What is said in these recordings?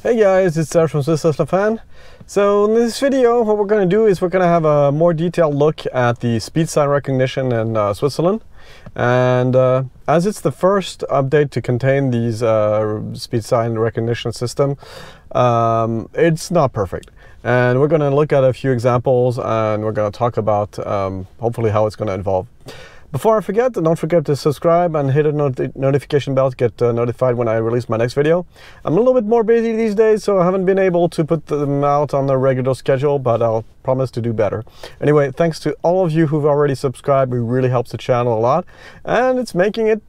Hey guys, it's Serge from Swiss Tesla Fan. So in this video, what we're going to do is we're going to have a more detailed look at the speed sign recognition in uh, Switzerland. And uh, as it's the first update to contain these uh, speed sign recognition system, um, it's not perfect. And we're going to look at a few examples and we're going to talk about um, hopefully how it's going to evolve. Before I forget, don't forget to subscribe and hit not notification bell to get uh, notified when I release my next video. I'm a little bit more busy these days, so I haven't been able to put them out on a regular schedule, but I'll promise to do better. Anyway, thanks to all of you who've already subscribed. It really helps the channel a lot, and it's making it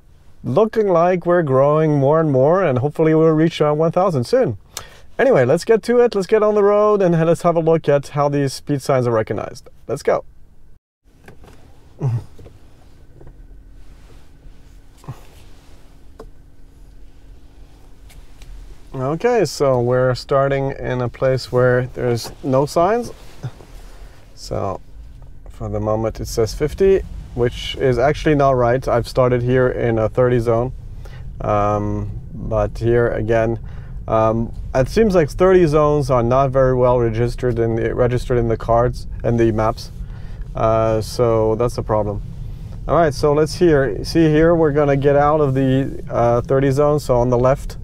looking like we're growing more and more, and hopefully we'll reach uh, 1,000 soon. Anyway, let's get to it. Let's get on the road and let's have a look at how these speed signs are recognized. Let's go. Okay, so we're starting in a place where there's no signs. So for the moment it says 50, which is actually not right. I've started here in a 30 zone. Um, but here again, um, it seems like 30 zones are not very well registered in the, registered in the cards and the maps. Uh, so that's a problem. All right, so let's here see here we're gonna get out of the uh, 30 zone. So on the left,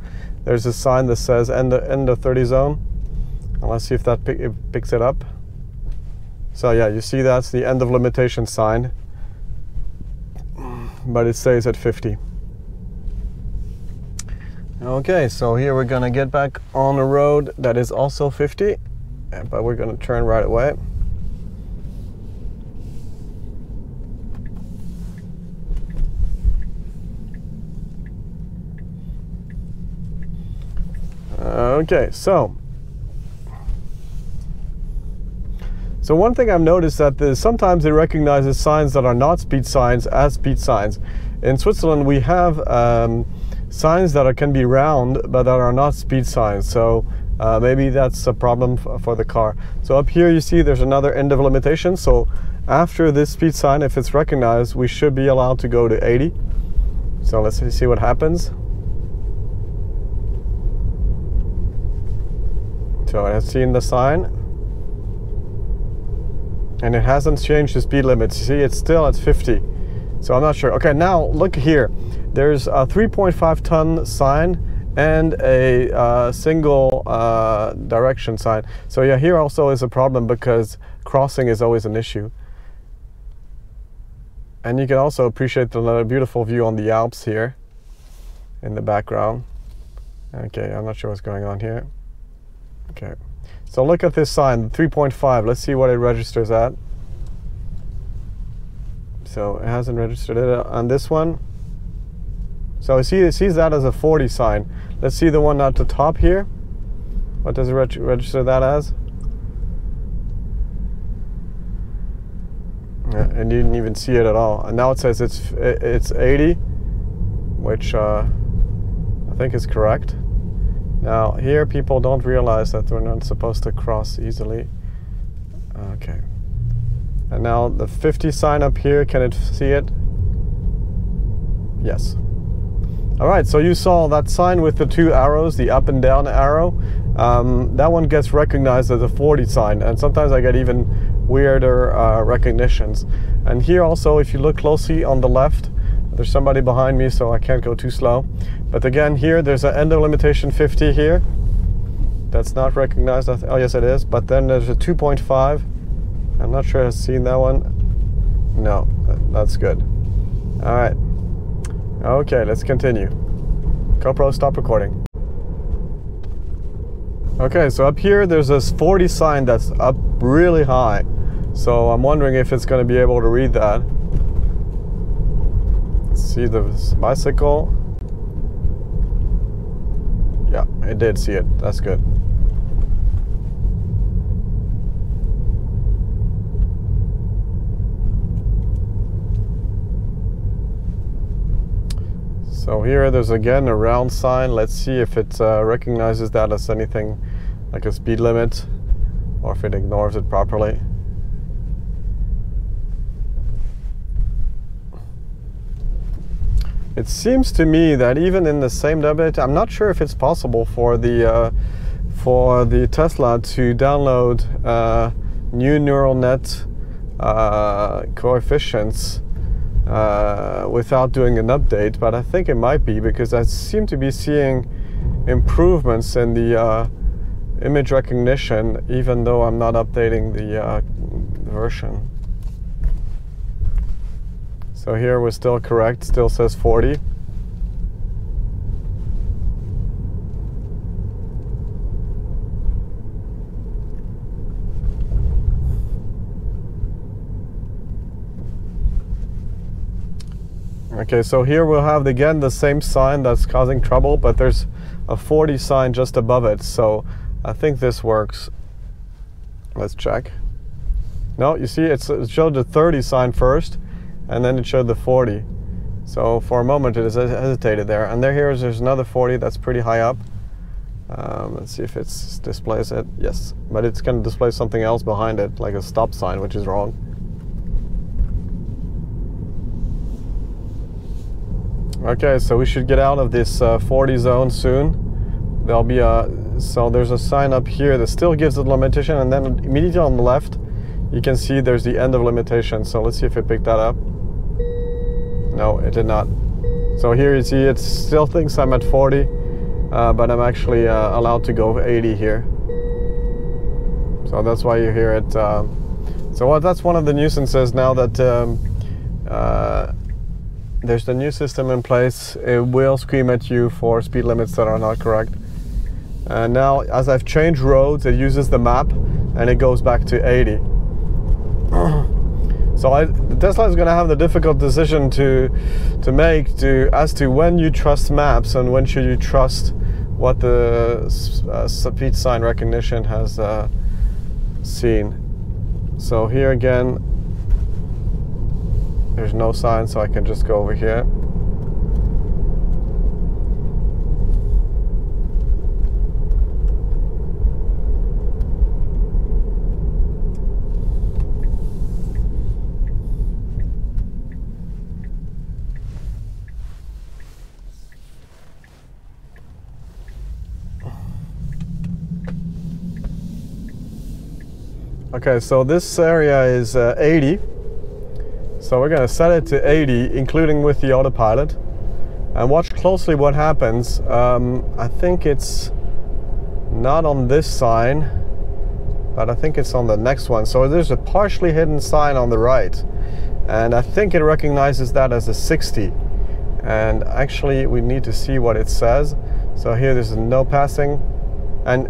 there's a sign that says end of, end of 30 zone. And let's see if that pick, it picks it up. So yeah, you see that's the end of limitation sign, but it stays at 50. Okay, so here we're gonna get back on a road that is also 50, but we're gonna turn right away. Okay, so so one thing I've noticed that sometimes it recognizes signs that are not speed signs as speed signs. In Switzerland, we have um, signs that are, can be round but that are not speed signs. So uh, maybe that's a problem for the car. So up here you see there's another end of limitation. So after this speed sign, if it's recognized, we should be allowed to go to 80. So let's see what happens. So has seen the sign and it hasn't changed the speed limit. You see, it's still at 50. So I'm not sure. Okay, now look here. There's a 3.5 ton sign and a uh, single uh, direction sign. So yeah, here also is a problem because crossing is always an issue. And you can also appreciate the beautiful view on the Alps here in the background. Okay, I'm not sure what's going on here. Okay, so look at this sign, 3.5. Let's see what it registers at. So it hasn't registered it on this one. So it sees that as a 40 sign. Let's see the one at the top here. What does it reg register that as? Yeah, and you didn't even see it at all. And now it says it's it's 80, which uh, I think is correct. Now here people don't realize that we're not supposed to cross easily. Okay. And now the 50 sign up here, can it see it? Yes. All right, so you saw that sign with the two arrows, the up and down arrow. Um, that one gets recognized as a 40 sign, and sometimes I get even weirder uh, recognitions. And here also, if you look closely on the left, there's somebody behind me, so I can't go too slow. But again, here there's an end of limitation 50 here. That's not recognized. Oh, yes, it is. But then there's a 2.5. I'm not sure I've seen that one. No, that's good. All right. Okay, let's continue. GoPro, stop recording. Okay, so up here there's this 40 sign that's up really high. So I'm wondering if it's going to be able to read that see the bicycle. Yeah, it did see it. That's good. So here there's again a round sign. Let's see if it uh, recognizes that as anything like a speed limit or if it ignores it properly. It seems to me that even in the same update, I'm not sure if it's possible for the uh, for the Tesla to download uh, new neural net uh, coefficients uh, without doing an update, but I think it might be because I seem to be seeing improvements in the uh, image recognition even though I'm not updating the uh, version. So here we're still correct, still says 40. Okay, so here we'll have again the same sign that's causing trouble, but there's a 40 sign just above it. So I think this works. Let's check. No, you see it showed the 30 sign first, and then it showed the 40. So for a moment it hesitated there. And there here is there's another 40 that's pretty high up. Um, let's see if it displays it. Yes, but it's going to display something else behind it, like a stop sign, which is wrong. Okay, so we should get out of this uh, 40 zone soon. There'll be a so there's a sign up here that still gives the limitation, and then immediately on the left, you can see there's the end of limitation. So let's see if it picked that up. No, it did not. So here you see it still thinks I'm at 40, uh, but I'm actually uh, allowed to go 80 here. So that's why you hear it. Um, so that's one of the nuisances now that um, uh, there's the new system in place. It will scream at you for speed limits that are not correct. And now, as I've changed roads, it uses the map and it goes back to 80. So Tesla is going to have the difficult decision to to make to as to when you trust maps and when should you trust what the uh, speed sign recognition has uh, seen. So here again, there's no sign, so I can just go over here. Okay, so this area is uh, 80 so we're going to set it to 80, including with the autopilot. And watch closely what happens. Um, I think it's not on this sign, but I think it's on the next one. So there's a partially hidden sign on the right. And I think it recognizes that as a 60. And actually we need to see what it says. So here there's no passing. And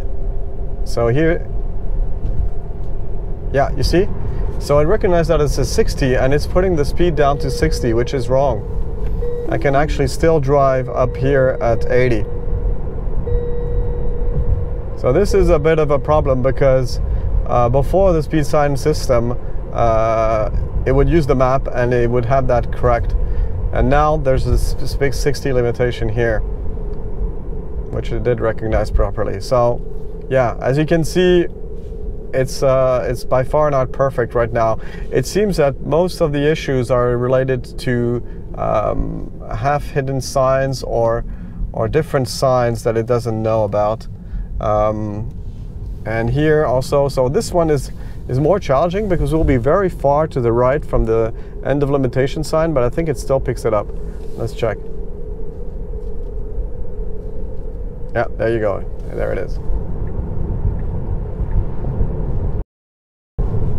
so here, yeah, you see? So I recognize that it's a 60 and it's putting the speed down to 60, which is wrong. I can actually still drive up here at 80. So this is a bit of a problem because uh, before the speed sign system, uh, it would use the map and it would have that correct. And now there's this big 60 limitation here, which it did recognize properly. So yeah, as you can see, it's uh, it's by far not perfect right now. It seems that most of the issues are related to um, half hidden signs or or different signs that it doesn't know about. Um, and here also, so this one is is more challenging because we'll be very far to the right from the end of limitation sign, but I think it still picks it up. Let's check. Yeah, there you go. There it is.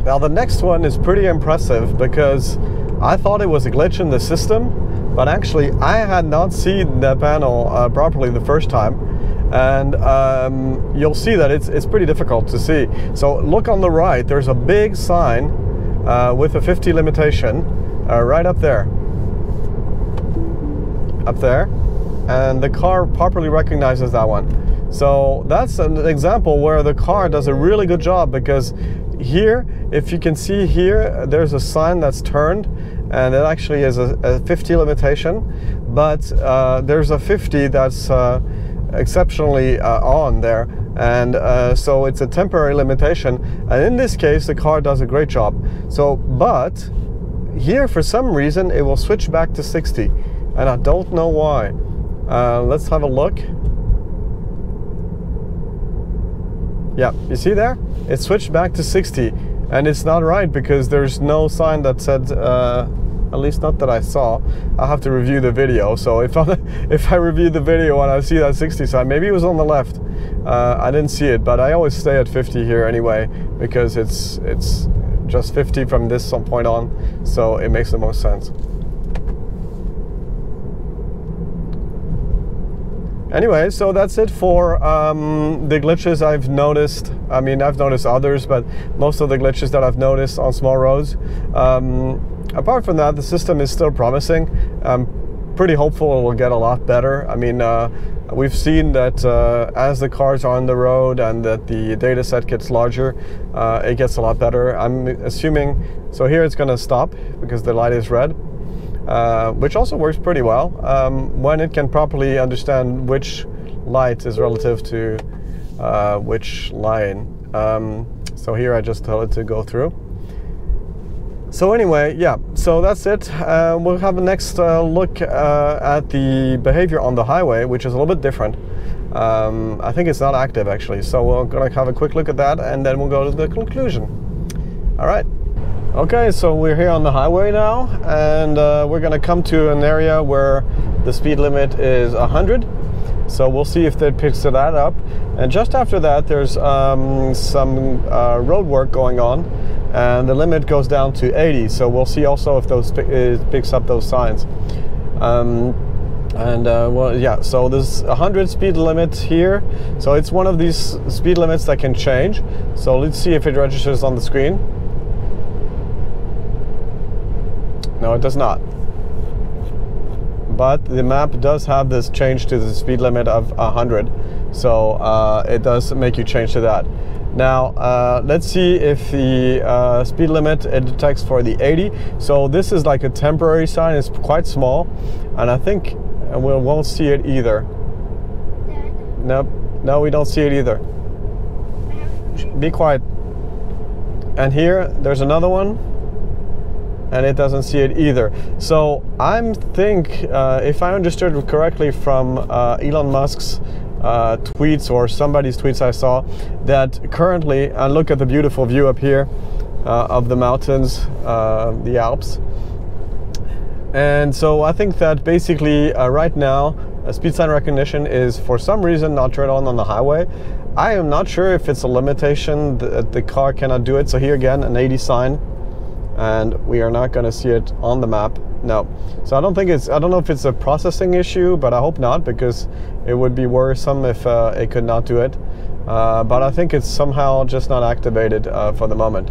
Now the next one is pretty impressive because I thought it was a glitch in the system, but actually I had not seen the panel uh, properly the first time. And um, you'll see that it's, it's pretty difficult to see. So look on the right, there's a big sign uh, with a 50 limitation uh, right up there. Up there. And the car properly recognizes that one. So that's an example where the car does a really good job because here, if you can see here, there's a sign that's turned and it actually is a, a 50 limitation, but uh, there's a 50 that's uh, exceptionally uh, on there. And uh, so it's a temporary limitation. And in this case, the car does a great job. So, but here for some reason, it will switch back to 60. And I don't know why. Uh, let's have a look. Yeah, you see there? It switched back to 60 and it's not right because there's no sign that said, uh, at least not that I saw. I'll have to review the video. So if I, if I review the video and I see that 60 sign, maybe it was on the left. Uh, I didn't see it, but I always stay at 50 here anyway because it's it's just 50 from this some point on, so it makes the most sense. Anyway, so that's it for um, the glitches I've noticed. I mean, I've noticed others, but most of the glitches that I've noticed on small roads. Um, apart from that, the system is still promising. I'm pretty hopeful it will get a lot better. I mean, uh, we've seen that uh, as the cars are on the road and that the data set gets larger, uh, it gets a lot better. I'm assuming, so here it's going to stop because the light is red. Uh, which also works pretty well um, when it can properly understand which light is relative to uh, which line. Um, so here I just tell it to go through. So anyway, yeah, so that's it. Uh, we'll have a next uh, look uh, at the behavior on the highway, which is a little bit different. Um, I think it's not active actually, so we're gonna have a quick look at that and then we'll go to the conclusion. All right. Okay, so we're here on the highway now, and uh, we're gonna come to an area where the speed limit is 100. So we'll see if that picks that up. And just after that, there's um, some uh, road work going on, and the limit goes down to 80. So we'll see also if those it picks up those signs. Um, and uh, well, yeah, so there's 100 speed limit here. So it's one of these speed limits that can change. So let's see if it registers on the screen. No, it does not. But the map does have this change to the speed limit of 100. So uh, it does make you change to that. Now, uh, let's see if the uh, speed limit it detects for the 80. So this is like a temporary sign. It's quite small. And I think we won't see it either. Nope. No, we don't see it either. Be quiet. And here, there's another one and it doesn't see it either. So I'm think, uh, if I understood correctly from uh, Elon Musk's uh, tweets or somebody's tweets I saw, that currently, and look at the beautiful view up here uh, of the mountains, uh, the Alps. And so I think that basically uh, right now, speed sign recognition is for some reason not turned on on the highway. I am not sure if it's a limitation that the car cannot do it. So here again, an 80 sign and we are not going to see it on the map. No. So I don't think it's, I don't know if it's a processing issue, but I hope not because it would be worrisome if uh, it could not do it. Uh, but I think it's somehow just not activated uh, for the moment.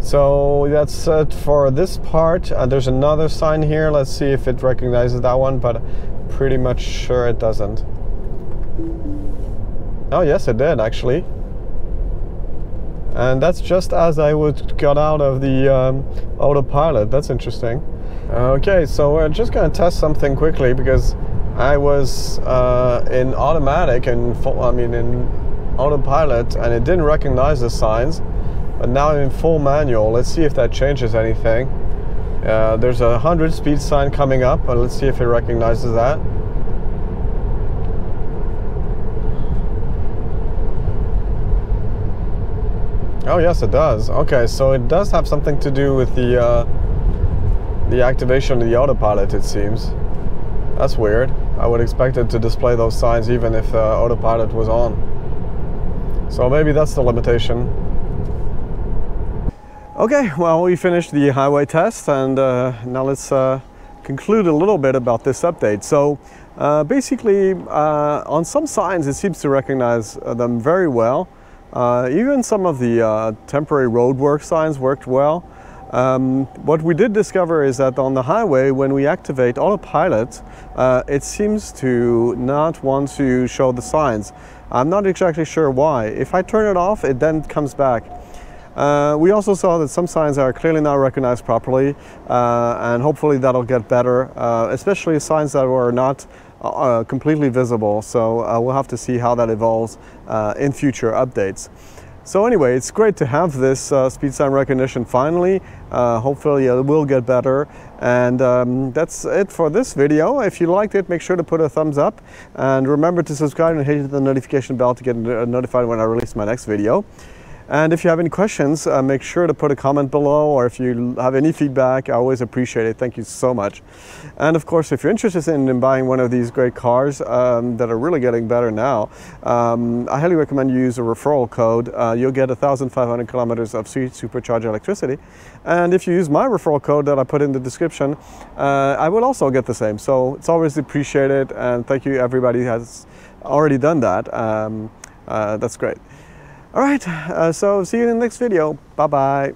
So that's it for this part. Uh, there's another sign here. Let's see if it recognizes that one, but pretty much sure it doesn't. Oh yes, it did actually and that's just as I would got out of the um, autopilot. That's interesting. Okay, so we're just gonna test something quickly because I was uh, in automatic and I mean in autopilot and it didn't recognize the signs, but now I'm in full manual. Let's see if that changes anything. Uh, there's a 100 speed sign coming up, but let's see if it recognizes that. Oh yes, it does. Okay, so it does have something to do with the uh, the activation of the autopilot. It seems. That's weird. I would expect it to display those signs even if uh, autopilot was on. So maybe that's the limitation. Okay, well we finished the highway test and uh, now let's uh, conclude a little bit about this update. So uh, basically uh, on some signs it seems to recognize uh, them very well. Uh, even some of the uh, temporary roadwork signs worked well. Um, what we did discover is that on the highway, when we activate autopilot, uh, it seems to not want to show the signs. I'm not exactly sure why. If I turn it off, it then comes back. Uh, we also saw that some signs are clearly not recognized properly, uh, and hopefully that'll get better, uh, especially signs that were not uh, completely visible. So we'll have to see how that evolves uh, in future updates. So anyway, it's great to have this uh, speed sign recognition finally. Uh, hopefully it will get better. And um, that's it for this video. If you liked it, make sure to put a thumbs up. And remember to subscribe and hit the notification bell to get notified when I release my next video. And if you have any questions, uh, make sure to put a comment below or if you have any feedback, I always appreciate it. Thank you so much. And of course, if you're interested in, in buying one of these great cars um, that are really getting better now, um, I highly recommend you use a referral code. Uh, you'll get 1,500 kilometers of supercharged electricity. And if you use my referral code that I put in the description, uh, I will also get the same. So it's always appreciated. And thank you everybody has already done that. Um, uh, that's great. All right, uh, so see you in the next video. Bye-bye.